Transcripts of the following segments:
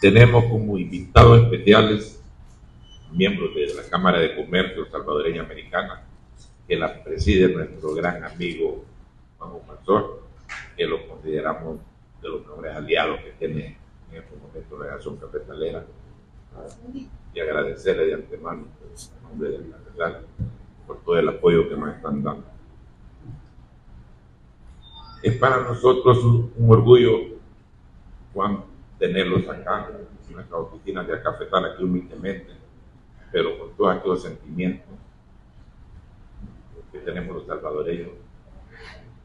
tenemos como invitados especiales miembros de la Cámara de Comercio Salvadoreña Americana, que la preside nuestro gran amigo Juan Pastor, que lo consideramos de los mejores aliados que tiene en este momento la Nación Cafetalera. Y agradecerle de antemano, en nombre del Cafetal, por todo el apoyo que nos están dando. Es para nosotros un, orgullo, Juan, tenerlos acá, en nuestra oficina de Cafetal, aquí humildemente, pero con todos aquellos sentimientos que tenemos los salvadoreños,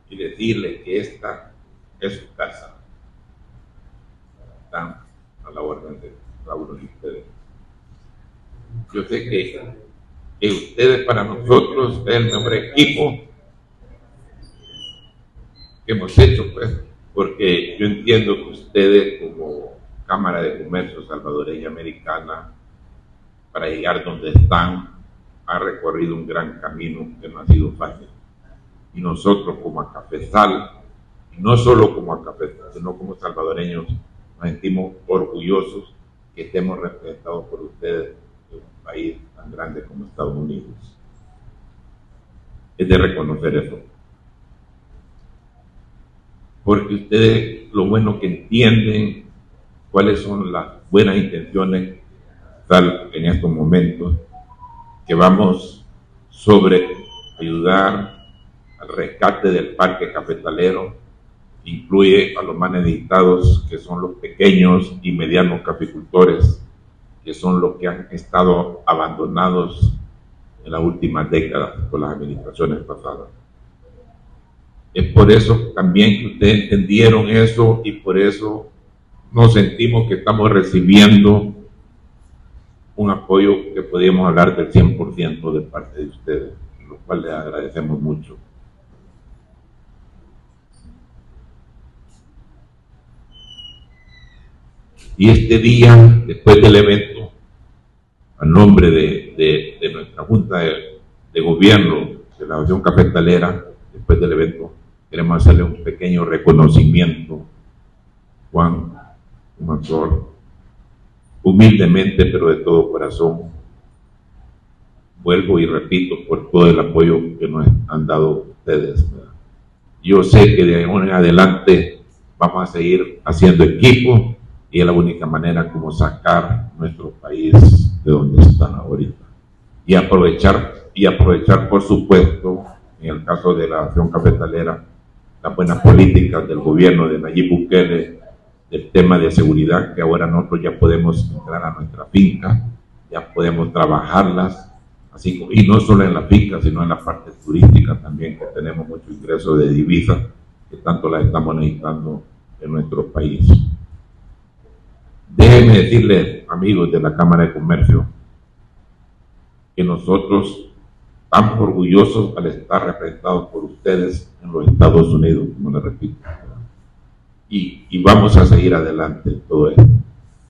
y decirles que esta es su casa. Están a la orden de cada uno de ustedes. Yo sé que, que ustedes para nosotros es el mejor equipo que hemos hecho, pues, porque yo entiendo que ustedes como Cámara de Comercio Salvadoreña Americana, para llegar donde están, han recorrido un gran camino que no ha sido fácil. Y nosotros como Acafesal, no solo como Acafesal, sino como salvadoreños, nos sentimos orgullosos que estemos representados por ustedes en un país tan grande como Estados Unidos. Es de reconocer eso porque ustedes lo bueno que entienden cuáles son las buenas intenciones tal en estos momentos que vamos sobre ayudar al rescate del parque cafetalero incluye a los más necesitados que son los pequeños y medianos caficultores que son los que han estado abandonados en las últimas décadas por las administraciones pasadas. Es por eso también que ustedes entendieron eso y por eso nos sentimos que estamos recibiendo un apoyo que podríamos hablar del 100% de parte de ustedes, lo cual les agradecemos mucho. Y este día, después del evento, a nombre de, nuestra Junta de, de Gobierno de la Nación Cafetalera, después del evento, Queremos hacerle un pequeño reconocimiento, Juan, un actor, humildemente, pero de todo corazón. Vuelvo y repito por todo el apoyo que nos han dado ustedes. Yo sé que de ahora en adelante vamos a seguir haciendo equipo y es la única manera como sacar nuestro país de donde están ahorita. Y aprovechar, y aprovechar por supuesto, en el caso de la acción cafetalera, las buenas políticas del gobierno de Nayib Bukele, del tema de seguridad, que ahora nosotros ya podemos entrar a nuestra finca, ya podemos trabajarlas, así y no solo en la finca, sino en la parte turística también, que tenemos mucho ingreso de divisas, que tanto las estamos necesitando en nuestro país. Déjenme decirles, amigos de la Cámara de Comercio, que nosotros estamos orgullosos al estar representados por ustedes en los Estados Unidos, como les repito. Y, y vamos a seguir adelante en todo esto.